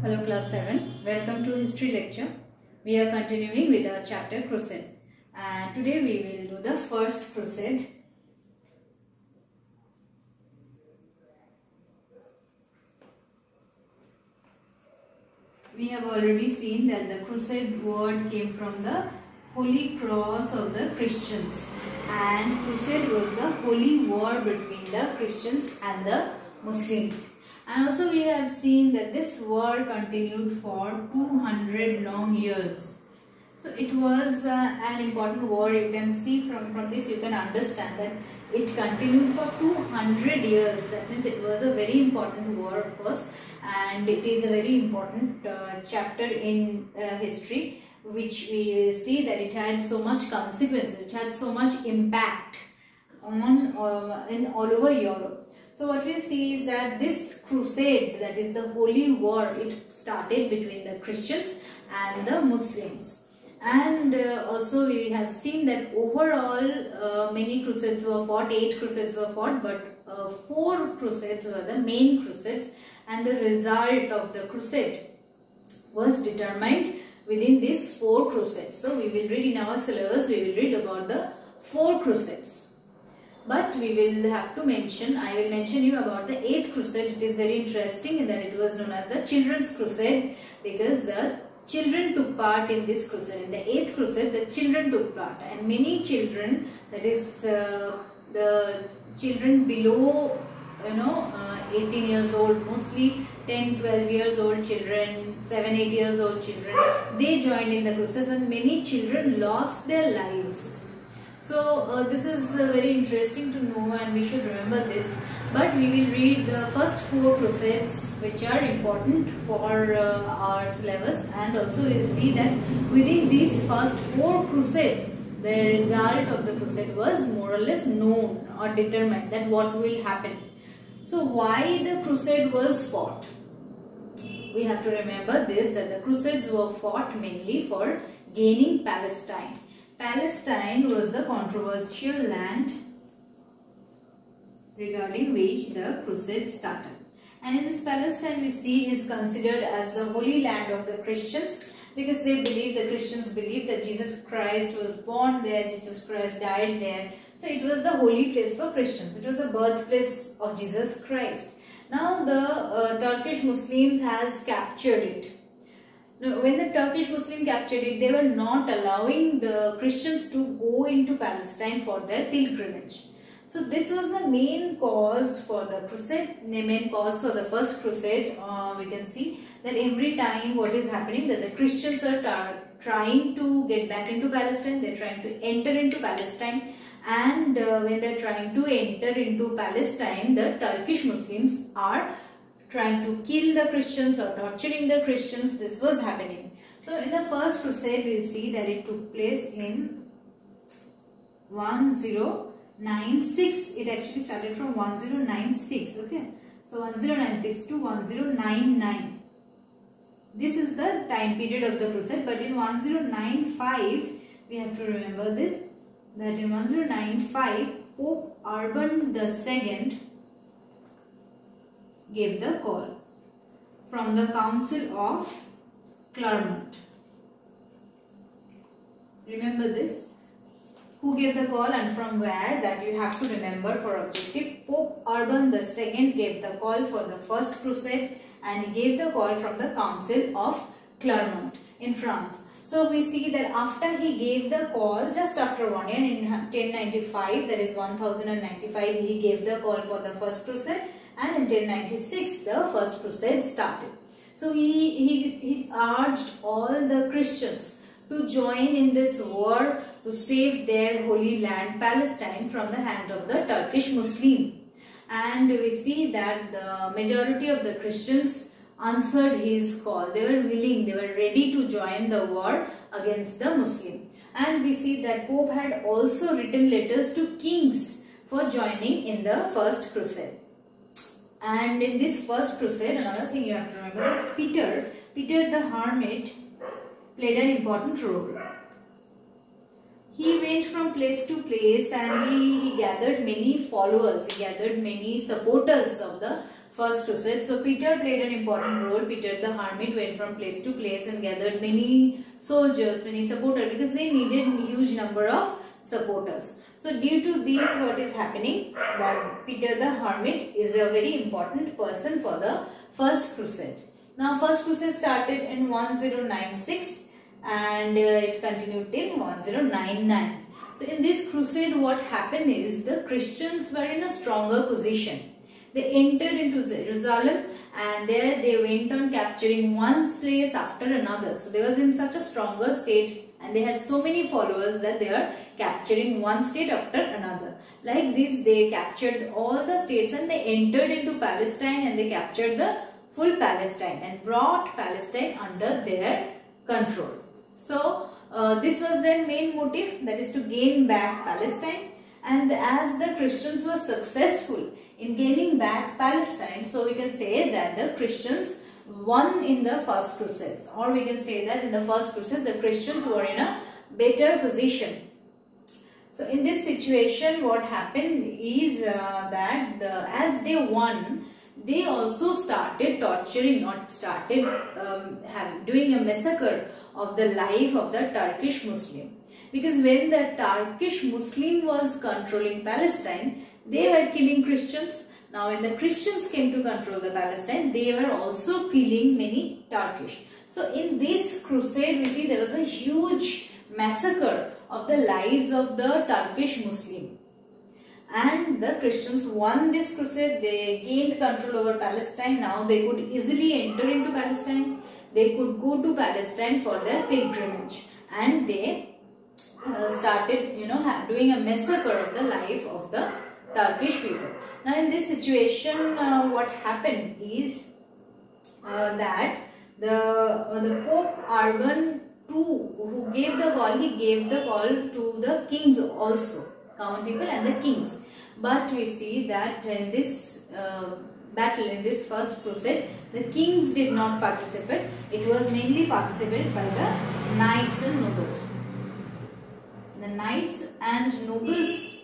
Hello class 7. Welcome to history lecture. We are continuing with our chapter crusade. And today we will do the first crusade. We have already seen that the crusade word came from the holy cross of the Christians and crusade was the holy war between the Christians and the Muslims. And also we have seen that this war continued for 200 long years. So it was uh, an important war. You can see from, from this you can understand that it continued for 200 years. That means it was a very important war of course and it is a very important uh, chapter in uh, history which we see that it had so much consequences, it had so much impact on uh, in all over Europe. So what we see is that this crusade, that is the holy war, it started between the Christians and the Muslims. And uh, also we have seen that overall uh, many crusades were fought, eight crusades were fought, but uh, four crusades were the main crusades and the result of the crusade was determined within these four crusades. So we will read in our syllabus, we will read about the four crusades. But we will have to mention, I will mention you about the 8th crusade. It is very interesting in that it was known as the children's crusade because the children took part in this crusade. In the 8th crusade, the children took part and many children, that is uh, the children below you know uh, 18 years old mostly 10 12 years old children 7 8 years old children they joined in the crusades and many children lost their lives so uh, this is uh, very interesting to know and we should remember this. But we will read the first four crusades which are important for uh, our syllabus and also we will see that within these first four crusades the result of the crusade was more or less known or determined that what will happen. So why the crusade was fought? We have to remember this that the crusades were fought mainly for gaining Palestine Palestine was the controversial land regarding which the crusade started. And in this Palestine we see is considered as the holy land of the Christians because they believe, the Christians believe that Jesus Christ was born there, Jesus Christ died there. So it was the holy place for Christians. It was the birthplace of Jesus Christ. Now the uh, Turkish Muslims has captured it when the Turkish Muslim captured it, they were not allowing the Christians to go into Palestine for their pilgrimage. So this was the main cause for the crusade, the main cause for the first crusade. Uh, we can see that every time what is happening that the Christians are trying to get back into Palestine, they're trying to enter into Palestine and uh, when they're trying to enter into Palestine, the Turkish Muslims are trying to kill the Christians or torturing the Christians. This was happening. So in the first crusade we see that it took place in 1096. It actually started from 1096. Okay. So 1096 to 1099. This is the time period of the crusade. But in 1095 we have to remember this that in 1095 Pope Urban II gave the call from the Council of Clermont. Remember this. Who gave the call and from where that you have to remember for objective. Pope Urban II gave the call for the first crusade and he gave the call from the Council of Clermont in France. So we see that after he gave the call, just after one year in 1095, that is 1095, he gave the call for the first crusade and in 1096 the first crusade started. So he, he, he urged all the Christians to join in this war to save their holy land Palestine from the hand of the Turkish Muslim. And we see that the majority of the Christians answered his call. They were willing, they were ready to join the war against the Muslim. And we see that Pope had also written letters to kings for joining in the first crusade. And in this first crusade, another thing you have to remember is Peter, Peter the Hermit played an important role. He went from place to place and he, he gathered many followers, he gathered many supporters of the first crusade. So Peter played an important role. Peter the hermit went from place to place and gathered many soldiers, many supporters because they needed a huge number of supporters. So due to this what is happening that Peter the hermit is a very important person for the first crusade. Now first crusade started in 1096 and uh, it continued till 1099. So in this crusade what happened is the Christians were in a stronger position. They entered into Jerusalem and there they went on capturing one place after another. So they was in such a stronger state and they had so many followers that they are capturing one state after another. Like this they captured all the states and they entered into Palestine and they captured the full Palestine and brought Palestine under their control. So uh, this was their main motive that is to gain back Palestine and as the Christians were successful in gaining back Palestine so we can say that the Christians won in the first crusades or we can say that in the first crusade the Christians were in a better position. So in this situation what happened is uh, that the, as they won they also started torturing or started um, doing a massacre of the life of the Turkish Muslim. Because when the Turkish Muslim was controlling Palestine, they were killing Christians. Now when the Christians came to control the Palestine, they were also killing many Turkish. So in this crusade, we see there was a huge massacre of the lives of the Turkish Muslim. And the Christians won this crusade, they gained control over Palestine. Now they could easily enter into Palestine they could go to Palestine for their pilgrimage and they uh, started you know doing a massacre of the life of the Turkish people. Now in this situation uh, what happened is uh, that the, uh, the Pope Urban II who gave the call, he gave the call to the kings also, common people and the kings. But we see that in this uh, battle in this first crusade, the kings did not participate. It was mainly participated by the knights and nobles. The knights and nobles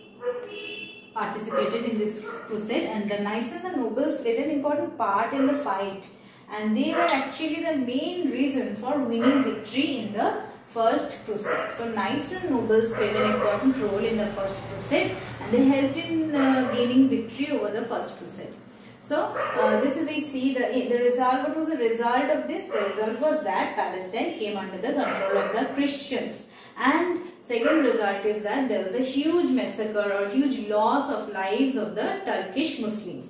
participated in this crusade and the knights and the nobles played an important part in the fight and they were actually the main reason for winning victory in the first crusade. So knights and nobles played an important role in the first crusade and they helped in uh, gaining victory over the first crusade. So uh, this is we see the the result. What was the result of this? The result was that Palestine came under the control of the Christians. And second result is that there was a huge massacre or huge loss of lives of the Turkish Muslim.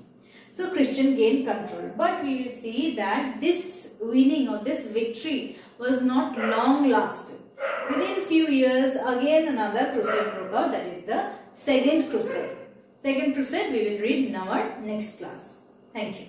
So Christian gained control. But we will see that this winning or this victory was not long lasting. Within few years again another crusade broke out that is the second crusade. Second crusade we will read in our next class. Thank you.